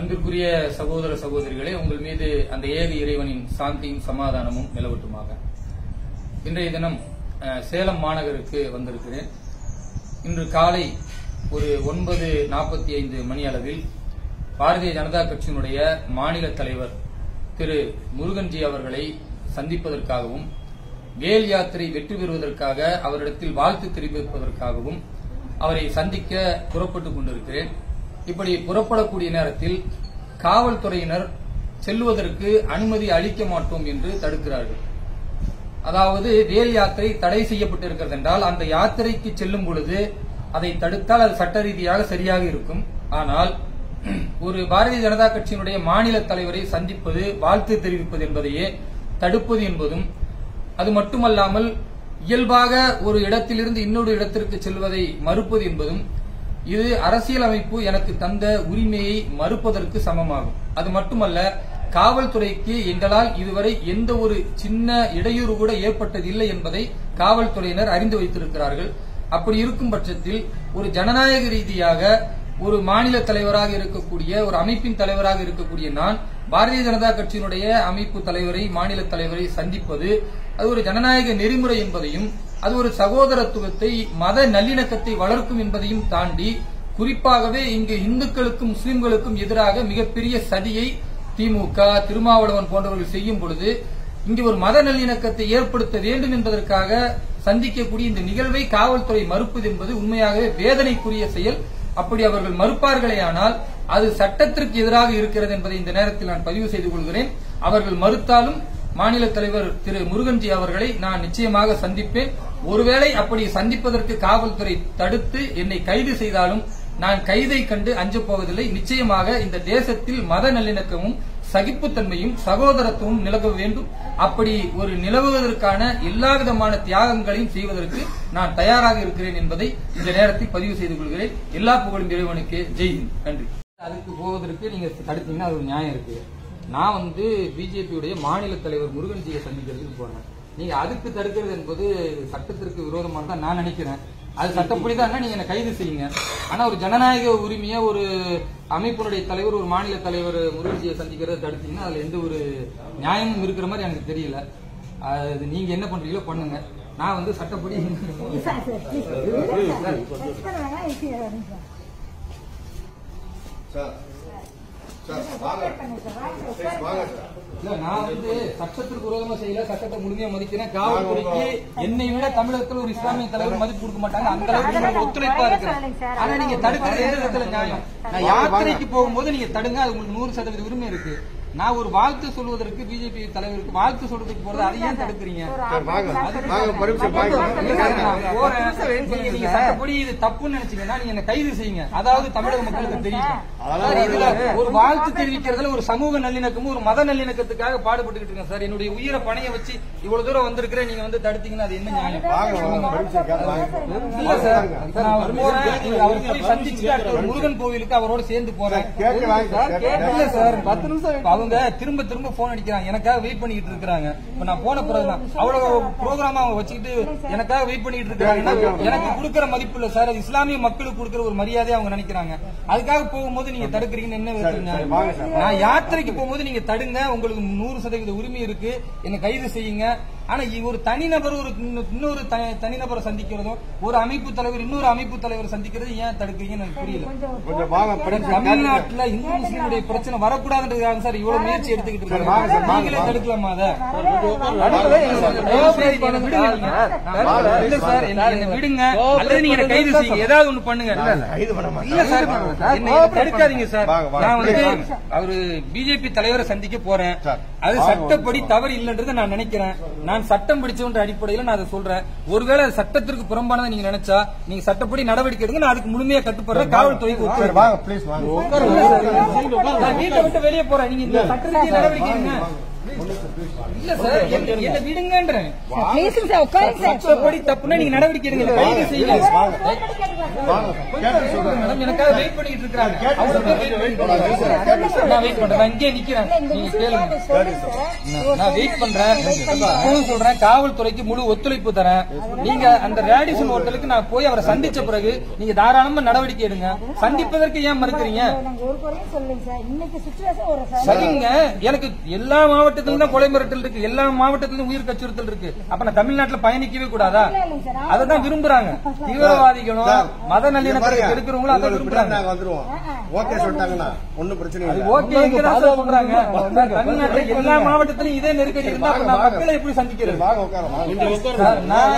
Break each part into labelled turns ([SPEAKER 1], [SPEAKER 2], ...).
[SPEAKER 1] அன்பிற்குரிய சகோதர சகோதரிகளே உங்கள் மீது அந்த ஏக இறைவனின் சாந்தியும் சமாதானமும் நிலவட்டுமாக. இன்றைய தினம் சேலம் மாநகருக்கு வந்திருக்கிறேன். இன்று காலை ஒரு ஒன்பது நாற்பத்தி ஐந்து மணி அளவில் பாரதிய ஜனதா கட்சியினுடைய மாநில தலைவர் திரு முருகன்ஜி அவர்களை சந்திப்பதற்காகவும் வேல் யாத்திரை வெற்றி பெறுவதற்காக அவரிடத்தில் வாழ்த்து தெரிவிப்பதற்காகவும் அவரை சந்திக்க புறப்பட்டுக் கொண்டிருக்கிறேன். இப்படி புறப்படக்கூடிய நேரத்தில் காவல்துறையினர் செல்வதற்கு அனுமதி அளிக்க மாட்டோம் என்று தடுக்கிறார்கள். அதாவது வேல் யாத்திரை தடை செய்யப்பட்டிருக்கிறது என்றால் அந்த யாத்திரைக்கு செல்லும் பொழுது அதை தடுத்தால் அது சட்ட ரீதியாக சரியாக இருக்கும். ஆனால் ஒரு பாரதிய ஜனதா கட்சியினுடைய மாநில தலைவரை சந்திப்பது வாழ்த்து தெரிவிப்பது என்பதையே தடுப்பது என்பதும் அது மட்டுமல்லாமல் இயல்பாக ஒரு இடத்திலிருந்து இன்னொரு இடத்திற்கு செல்வதை மறுப்பது என்பதும் இது அரசியலமைப்பு எனக்கு தந்த உரிமையை மறுப்பதற்கு சமமாகும். அது மட்டுமல்ல காவல்துறைக்கு எங்களால் இதுவரை எந்த ஒரு சின்ன இடையூறு கூட ஏற்பட்டதில்லை என்பதை காவல்துறையினர் அறிந்து வைத்திருக்கிறார்கள். அப்படி இருக்கும் பட்சத்தில் ஒரு ஜனநாயக ரீதியாக ஒரு மாநில தலைவராக இருக்கக்கூடிய ஒரு அமைப்பின் தலைவராக இருக்கக்கூடிய நான் பாரதிய ஜனதா கட்சியினுடைய அமைப்பு தலைவரை மாநில தலைவரை சந்திப்பது அது ஒரு ஜனநாயக நெறிமுறை என்பதையும் அது ஒரு சகோதரத்துவத்தை மத நல்லிணக்கத்தை வளர்க்கும் என்பதையும் தாண்டி குறிப்பாகவே இங்கு இந்துக்களுக்கும் முஸ்லிம்களுக்கும் எதிராக மிகப்பெரிய சதியை திமுக திருமாவளவன் போன்றவர்கள் செய்யும் பொழுது இங்கு ஒரு மத நல்லிணக்கத்தை ஏற்படுத்த வேண்டும் என்பதற்காக சந்திக்கக்கூடிய இந்த நிகழ்வை காவல்துறை மறுப்பது என்பது உண்மையாகவே வேதனைக்குரிய செயல். அப்படி அவர்கள் மறுப்பார்களேயானால் அது சட்டத்திற்கு எதிராக இருக்கிறது என்பதை இந்த நேரத்தில் நான் பதிவு செய்து கொள்கிறேன். அவர்கள் மறுத்தாலும் மாநில தலைவர் திரு முருகன்ஜி அவர்களை நான் நிச்சயமாக சந்திப்பேன். ஒருவேளை அப்படி சந்திப்பதற்கு காவல்துறை தடுத்து என்னை கைது செய்தாலும் நான் கைதை கண்டு அஞ்சப் போவதில்லை. நிச்சயமாக இந்த தேசத்தில் மத நல்லிணக்கமும் சகிப்புத்தன்மையும் சகோதரத்துவமும் நிலவ வேண்டும். அப்படி ஒரு நிலவுவதற்கான எல்லா விதமான தியாகங்களையும் செய்வதற்கு நான் தயாராக இருக்கிறேன் என்பதை இந்த நேரத்தில் பதிவு செய்து கொள்கிறேன். எல்லா புகழும் இறைவனுக்கு. ஜெய் நன்றி. அதுக்கு போவதற்கு நீங்க தடுத்தீங்கன்னா அது ஒரு நியாயம் இருக்கு. நான் வந்து பிஜேபியுடைய மாநில தலைவர் முருகன்ஜியை சந்திக்கிறதுக்கு போறேன். நீங்க அதுக்கு தடுக்கிறது என்பது சட்டத்திற்கு விரோதமானதா தான் நான் நினைக்கிறேன். அது சட்டப்படிதான் நீங்க என்ன கைது செய்யுங்க. ஆனா ஒரு ஜனநாயக உரிமையா ஒரு அமைப்பினுடைய தலைவர் ஒரு மாநில தலைவர் முருகன்ஜியை சந்திக்கிறத தடுத்தீங்கன்னா அதுல எந்த ஒரு நியாயமும் இருக்கிற மாதிரி எனக்கு தெரியல. அது நீங்க என்ன பண்றீங்களோ பண்ணுங்க. நான் வந்து சட்டப்படி
[SPEAKER 2] சார்
[SPEAKER 1] நான் வந்து சட்டத்திற்கு விரோதமா செய்யல சட்டத்தை முழுமையா மதிக்கிறேன். காவல்துறைக்கு என்னை விட தமிழகத்தில் ஒரு இஸ்லாமிய தலைவர் மதிப்பு கொடுக்க மாட்டாங்க. அந்த அளவுக்கு ஒத்துழைப்பா இருக்கிறேன் ஆனா நீங்க தடுக்கிறது எந்த விதத்துல நியாயம். நான் யாத்திரைக்கு போகும்போது நீங்க தடுங்க அது உங்களுக்கு நூறு சதவீத உரிமை இருக்கு. நான் ஒரு வாழ்த்து சொல்வதற்கு பிஜேபி தலைவருக்கு வாழ்த்து சொல்றதுக்கு போறது அதை ஏன் தடுக்கிறீங்க. நீங்க- சட்டப்படி இது தப்புன்னு நினைச்சீங்கன்னா நீங்க என்னை கைது செய்யுங்க. அதாவது தமிழக மக்களுக்கு தெரியும். ஒரு வாழ்த்து தெரிவிக்கிறதுல ஒரு சமூக நல்லிணக்கமும் ஒரு மத நல்லிணக்கத்துக்காக பாடுபட்டுக்கிட்டு இருக்கேன் சார். என்னுடைய உயிரை பணைய வச்சு இவ்வளவு தூரம் வந்திருக்கிறேன். நீங்க வந்து தடுத்தீங்கன்னா அது என்ன நியாயம்? சந்திச்சுட்டு முருகன் கோவிலுக்கு அவரோட சேர்ந்து போறேன்.
[SPEAKER 2] சார் கேட்க
[SPEAKER 1] இல்ல சார். பத்து நிமிஷம். அவங்க திரும்ப திரும்ப போன் அடிக்கிறாங்க. எனக்காக வெயிட் பண்ணிட்டு இருக்காங்க இப்ப நான் போன பிறகுதான் அவ்வளவு ப்ரோக்ராம் அவங்க வச்சுக்கிட்டு எனக்காக வெயிட் பண்ணிட்டு இருக்காங்க எனக்கு கொடுக்கற மதிப்பு இல்ல சார். இஸ்லாமிய மக்களுக்கு கொடுக்கற ஒரு மரியாதையை அவங்க நினைக்கிறாங்க. அதுக்காக போகும்போது நீங்க தடுக்கிறீங்கன்னு என்ன. நான் யாத்திரைக்கு போகும்போது நீங்க தடுங்க. உங்களுக்கு நூறு சதவீத உரிமை இருக்கு. என்ன கைது செய்யுங்க. ஆனா ஒரு தனிநபர் ஒரு இன்னொ- இன்னொரு த- தனிநபரை சந்திக்கிறதும் ஒரு அமைப்பு தலைவர் இன்னொரு அமைப்பு தலைவர் சந்திக்கிறது ஏன் தடுக்கிறீங்கன்னு எனக்கு புரியல. தமிழ்நாட்டுல இந்து முஸ்லீமுடைய பிரச்சனை வரக்கூடாதுன்றதுக்காக சார் இவ்வளவு முயற்சி எடுத்துக்கிட்டு
[SPEAKER 2] சரி, வாங்க சார்,
[SPEAKER 1] இருக்காங்க நீங்களே. தடுக்கலாமா விடுங்க நீங்க. அல்லது கைது செய்யுங்க. ஏதாவது ஒண்ணு பண்ணுங்க.
[SPEAKER 2] இது பண்ண மாட்டேன்.
[SPEAKER 1] இல்ல சார். தடுக்காதீங்க சார். நான் வந்து. அவரு பிஜேபி தலைவரை சந்திக்க போறேன்.
[SPEAKER 2] சார்.
[SPEAKER 1] அது சட்டப்படி தவறு இல்லைன்றதை நான் நினைக்கிறேன். நான் சட்டம் படிச்சவன்ற அடிப்படையில் நான் அதை சொல்றேன். ஒருவேளை சட்டத்திற்கு புறம்பானதை நீங்க நினைச்சா நீங்க சட்டப்படி நடவடிக்கை எடுங்க நான் அதுக்கு முழுமையா கட்டுப்படுறேன் காவல்துறைக்கு வீட்டை விட்டு வெளியே போறேன். நீங்க இந்த சட்டத்தை நடவடிக்கை எடுங்க. இல்ல சார் என்ன விடுங்கன்றேன். சட்டப்படி தப்புனா நீங்க நடவடிக்கை எடுங்க. கைது செய்யுங்க. மேடம் எனக்காக வெயிட் பண்ணிட்டு இருக்காங்க. நான் வெயிட் பண்றேன் நான் இங்கே நிக்கிறேன். நீங்க கேளுங்க. நான் நான் வெயிட் பண்றேன். சொல்றேன் காவல்துறைக்கு முழு ஒத்துழைப்பு தரேன். நீங்க அந்த ரேடிசன் ஹோட்டலுக்கு நான் போய் அவரை சந்திச்ச பிறகு நீங்க தாராளமா நடவடிக்கை எடுங்க. சந்திப்பதற்கு ஏன் மறுக்கிறீங்க?
[SPEAKER 2] நாங்க ஒரு குறையும் சொல்லுங்க சார். இன்னைக்கு சுச்சுவேஷன் ஒரு சார்
[SPEAKER 1] சரிங்க. எனக்கு எல்லா மாவட்டத்திலும் தான் கொலை மிரட்டல் இருக்கு. எல்லா மாவட்டத்திலும் உயிர் அச்சுறுத்தல் இருக்கு. அப்ப நான் தமிழ்நாட்டுல பயணிக்கவே கூடாதா?
[SPEAKER 2] சார்.
[SPEAKER 1] அததான் விரும்புறாங்க. தீவிரவாதிகளும் மத நல்லிணக்கத்தை
[SPEAKER 3] பாருங்க,
[SPEAKER 1] எடுக்கிறவங்களும் அதை விரும்புறாங்க
[SPEAKER 3] நாங்க வந்துருவோம். ஓகே சொல்லிட்டாங்கன்னா ஒண்ணும் பிரச்சனை இல்ல.
[SPEAKER 1] ஓகே சொல்றாங்க தமிழ்நாட்டுல எல்லா மாவட்டத்திலும் இதே நெருக்கடி இருந்தா நான் மக்களை எப்படி நான்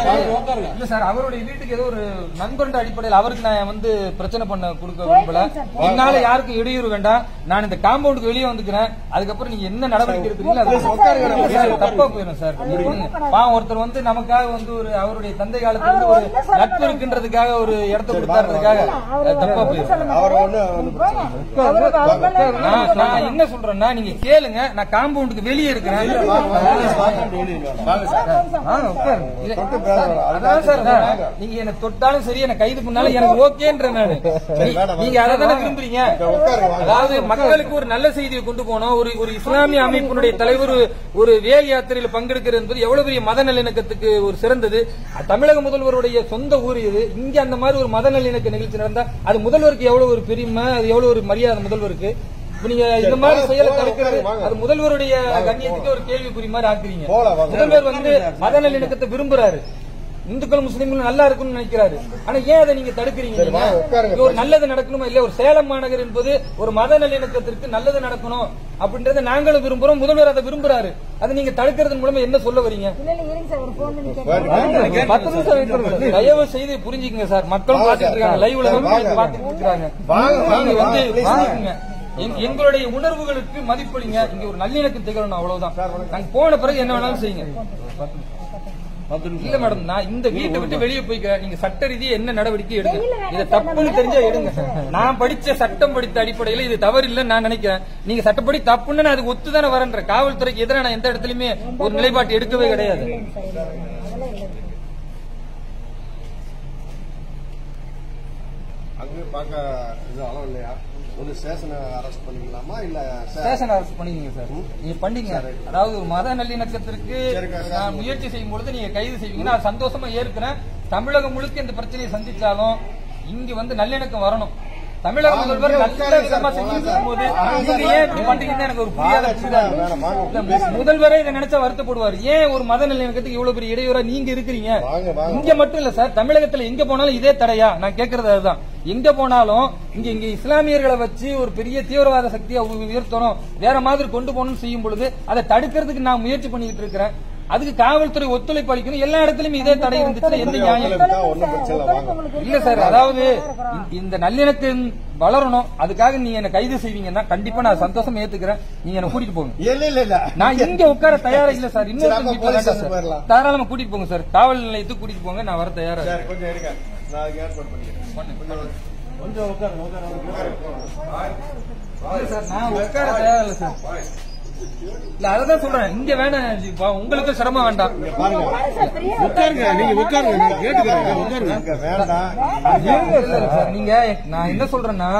[SPEAKER 1] இல்ல சார் அவருடைய வீட்டுக்கு ஏதோ ஒரு நண்பர்ன்ற அடிப்படையில் அவருக்கு நான் வந்து பிரச்சனை பண்ண கொடுக்க விரும்பல. என்னால யாருக்கும் இடையூறு வேண்டாம். நான் இந்த காம்பவுண்டுக்கு வெளியே வந்துக்கிறேன். அதுக்கப்புறம் நீங்க என்ன நடவடிக்கை எடுக்கிறீங்களோ தப்பா போயிடும் சார். பாவம் ஒருத்தர் வந்து நமக்காக வந்து ஒரு அவருடைய தந்தை காலத்துல இருந்து ஒரு நட்பு இருக்குன்றதுக்காக ஒரு இடத்த கொடுத்தாருக்காக தப்பா. நான் என்ன சொல்றேன்னா நீங்க கேளுங்க. நான் காம்பவுண்டுக்கு வெளியே இருக்கிறேன். அதான் சார். நீங்க என்ன தொட்டாலும் சரி என்ன கைது பண்ணாலும் எனக்கு ஓகேன்ற நானு. நீங்க அதை தானே விரும்புறீங்க. அதாவது மக்களுக்கு ஒரு நல்ல செய்தியை கொண்டு போனோம். ஒரு ஒரு இஸ்லாமிய அமைப்பினுடைய தலைவர் ஒரு வேல் யாத்திரையில் பங்கெடுக்கிறது என்பது எவ்வளவு பெரிய மத நல்லிணக்கத்துக்கு ஒரு சிறந்தது. தமிழக முதல்வருடைய சொந்த ஊர் இது. இங்க அந்த மாதிரி ஒரு மத நல்லிணக்க நிகழ்ச்சி நடந்தா அது முதல்வருக்கு எவ்வளவு ஒரு பெருமை அது எவ்வளவு ஒரு மரியாதை முதல்வருக்கு? இப்ப நீங்க இந்த மாதிரி செயலை தடுக்கிறது. அது முதல்வருடைய கண்ணியத்துக்கு ஒரு கேள்விக்குறி மாதிரி ஆக்குறீங்க. முதல்வர் வந்து மத நல்லிணக்கத்தை விரும்புறாரு. இந்துக்கள் முஸ்லீம்களும் நல்லா இருக்கும்னு நினைக்கிறாரு. ஆனா ஏன் அதை நீங்க தடுக்கிறீங்க? ஒரு நல்லது நடக்கணுமா? இல்ல ஒரு சேலம் மாநகர் என்பது ஒரு மத நல்லிணக்கத்திற்கு நல்லது நடக்கணும் அப்படின்றத நாங்களும் விரும்புறோம். முதல்வர் அதை விரும்புறாரு. அதை நீங்க தடுக்கிறதன் மூலமா என்ன சொல்ல வரீங்க? பத்து நிமிஷம் wait பண்ணுங்க. தயவு செய்து புரிஞ்சுக்கங்க சார். மக்களும் பாத்துட்டு இருக்காங்க. லைவ்ல. பாத்துட்டு இருக்காங்க
[SPEAKER 3] வாங்க, வாங்க,
[SPEAKER 1] நீங்க வந்து எங்களுடைய உணர்வுகளுக்கு மதிப்பளிங்க. இங்க ஒரு நல்லிணக்கம் திகழணும் அவ்வளவுதான். நாங்க போன பிறகு என்ன வேணாலும் செய்யுங்க. இல்ல மேடம் நான் இந்த வீட்டை விட்டு வெளியே போய்க்கிறேன் நீங்க சட்ட ரீதியா என்ன நடவடிக்கை எடுங்க? இதை தப்புன்னு தெரிஞ்சா எடுங்க. நான் படிச்ச சட்டம் படித்த அடிப்படையில இது தவறு இல்லைன்னு நான் நினைக்கிறேன். நீங்க சட்டப்படி தப்புன்னு நான் அதுக்கு ஒத்துதானே வரேன்ற. காவல்துறைக்கு எதிராக நான் எந்த இடத்துலயுமே ஒரு நிலைப்பாட்டு எடுக்கவே கிடையாது
[SPEAKER 2] அதெல்லாம் இல்லை
[SPEAKER 3] அங்க பார்க்க இது அளவு இல்லையா? ஒண்ணு ஸ்டேஷனை அரெஸ்ட் பண்ணிக்கலாமா இல்ல
[SPEAKER 1] ஸ்டேஷன் அரெஸ்ட் பண்ணிக்கங்க சார். நீங்க பண்ணீங்க அதாவது ஒரு மத நல்லிணக்கத்திற்கு. நான் முயற்சி செய்யும் பொழுது நீங்க கைது செய்வீங்க. நான் சந்தோஷமா ஏற்கிறேன். தமிழகம் முழுக்க இந்த பிரச்சனையை சந்திச்சாலும் இங்க வந்து நல்லிணக்கம் வரணும். தமிழக முதல்வர் நல்ல விதமா
[SPEAKER 3] சார்.
[SPEAKER 1] நீங்க ஏன் இப்படி பண்றீங்கன்னு எனக்கு ஒரு புரியாத. முதல்வரே இதை நினைச்சா வருத்தப்படுவார். ஏன் ஒரு மத நல்லிணக்கத்துக்கு இவ்வளவு பெரிய இடையூறா நீங்க இருக்கிறீங்க. இங்க மட்டும் இல்ல சார். தமிழகத்துல எங்க போனாலும் இதே தடையா? நான் கேக்குறது அதுதான். எங்க போனாலும் இங்க இங்க இஸ்லாமியர்களை வச்சு ஒரு பெரிய தீவிரவாத சக்தியை உயர்த்தணும் வேற மாதிரி கொண்டு போகணும்னு செய்யும் பொழுது அதை தடுக்கிறதுக்கு நான் முயற்சி பண்ணிட்டு இருக்கிறேன். அதுக்கு காவல்துறை ஒத்துழைப்பு அளிக்கணும். எல்லா இடத்துலயும் இதே தடை இருந்துச்சுன்னா எந்த நியாயம்?
[SPEAKER 3] இல்ல,
[SPEAKER 1] சார் அதாவது இந்த- நல்லிணக்கம் வளரணும். அதுக்காக நீங்க என்ன கைது செய்வீங்கன்னா கண்டிப்பா நான் சந்தோஷமா ஏத்துக்கிறேன். நீங்க என்ன கூட்டிட்டு போங்க.
[SPEAKER 3] இல்ல இல்ல இல்ல.
[SPEAKER 1] நான் இங்க உட்கார தயாரா இல்ல சார். இன்னொரு. தாராளமா கூட்டிட்டு போங்க சார். காவல் நிலையத்துக்கு கூட்டிட்டு போங்க. நான் வர தயாரா
[SPEAKER 3] நான் ஏற்பாடு பண்ணிக்கிறேன். கொஞ்சம் உட்காருங்க உட்காருங்க
[SPEAKER 1] இல்ல சார் நான் உட்கார சார். இல்ல சொல்றேன். இங்க வேணாம் உங்களுக்கு சிரமம் வேண்டாம்.
[SPEAKER 3] உட்காருங்க நீங்க உட்காருங்க நீங்க வேண்டாம்.
[SPEAKER 1] நீங்க நான் என்ன சொல்றேன்னா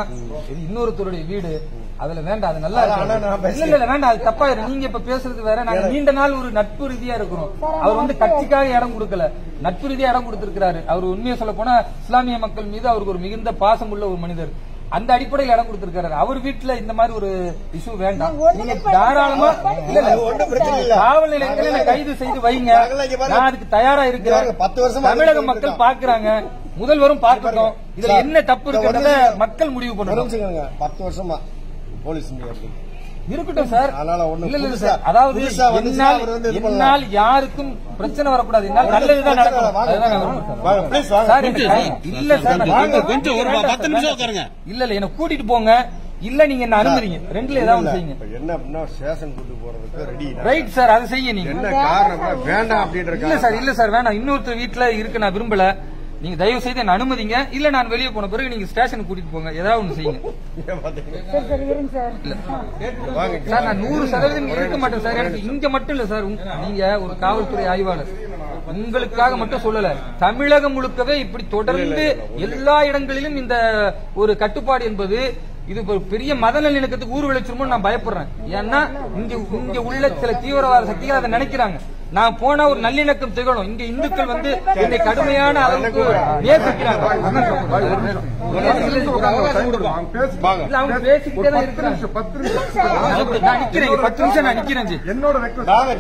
[SPEAKER 1] இது இன்னொருத்தருடைய வீடு. அதுல வேண்டாம் அது நல்லா. இல்ல இல்ல வேண்டாம் அது தப்பாயிரும். நீங்க இப்ப பேசுறது வேற. நாங்க நீண்ட நாள் ஒரு நட்பு ரீதியா இருக்கிறோம். அவர் வந்து கட்சிக்காக இடம் கொடுக்கல. நட்பு ரீதியா இடம் கொடுத்திருக்கிறாரு. அவர் உண்மையை சொல்ல போனா இஸ்லாமிய மக்கள் மீது அவருக்கு ஒரு மிகுந்த பாசம் உள்ள ஒரு மனிதர். அந்த அடிப்படையில் இடம் கொடுத்திருக்காரு அவர் வீட்டுல இந்த மாதிரி ஒரு இஷ்யூ வேண்டாம். நீங்க தாராளமா இல்ல இல்ல.
[SPEAKER 3] ஒண்ணும் பிரச்சனை இல்ல.
[SPEAKER 1] காவல் நிலையத்துல என்னை கைது செய்து வைங்க. நான் அதுக்கு தயாரா இருக்கிறேன். தமிழக மக்கள். பாக்குறாங்க. முதல்வரும் பார்க்கட்டும் இதுல என்ன தப்பு
[SPEAKER 3] நிமிஷம்
[SPEAKER 1] மக்கள் முடிவு
[SPEAKER 3] இருங்க. பத்து வருஷமா போலீஸ்
[SPEAKER 1] இருக்கட்டும் சார். இல்ல இல்ல சார். அதாவது என்னால் யாருக்கும் பிரச்சனை வரக்கூடாது. என்னால் நல்லதுதான் நடக்கும். இல்ல சார்.
[SPEAKER 4] கொஞ்சம் ஒரு பத்து நிமிஷம். உட்காருங்க.
[SPEAKER 1] இல்ல இல்ல என்ன கூட்டிட்டு போங்க. இல்ல நீங்க என்ன அனுமதிங்க ரெண்டுல ஏதாவது செய்யுங்க.
[SPEAKER 3] இப்ப என்ன அப்படின்னா ஸ்டேஷன் கூட்டு போறதுக்கு ரெடி
[SPEAKER 1] ரைட் சார் அதை செய்ய நீங்க.
[SPEAKER 3] என்ன காரணம் வேண்டாம் அப்படின்ற
[SPEAKER 1] இல்ல சார் இல்ல சார் வேணாம். இன்னொருத்தர் வீட்டுல இருக்கு நான் விரும்பல. நீங்க தயவு செய்து என்ன அனுமதிங்க. இல்ல நான் வெளியே போன பிறகு நீங்க ஸ்டேஷனுக்கு கூட்டிட்டு போங்க. ஏதாவது ஒண்ணு செய்யுங்க.
[SPEAKER 2] சரி சரி இருங்க சார்.
[SPEAKER 3] வாங்க.
[SPEAKER 1] சார் நான் நூறு சதவீதம் இருக்க மாட்டேன் சார். எனக்கு இங்க மட்டும் இல்ல சார். நீங்க ஒரு காவல்துறை ஆய்வாளர். உங்களுக்காக மட்டும் சொல்லல. தமிழகம் முழுக்கவே இப்படி தொடர்ந்து எல்லா இடங்களிலும் இந்த ஒரு கட்டுப்பாடு என்பது இது ஒரு பெரிய மத நல்லிணக்கத்துக்கு ஊர் விளைச்சிருமோ நான் பயப்படுறேன். ஏன்னா இங்க இங்க உள்ள சில தீவிரவாத சக்திகள் அதை நினைக்கிறாங்க. நான் போனா ஒரு நல்லிணக்கம் திகழும். இங்க இந்துக்கள் வந்து என்னை கடுமையான அளவுக்கு பேசிக்கிட்டே தான் இருக்கிறாங்க
[SPEAKER 4] பத்து நிமிஷம் பத்து நிமிஷம்
[SPEAKER 1] நான் நிக்கிறேன். இங்க பத்து நிமிஷம் நான் நிக்கிறேன். ஜி
[SPEAKER 4] என்னோட ரெக்வஸ்ட்
[SPEAKER 3] வாங்க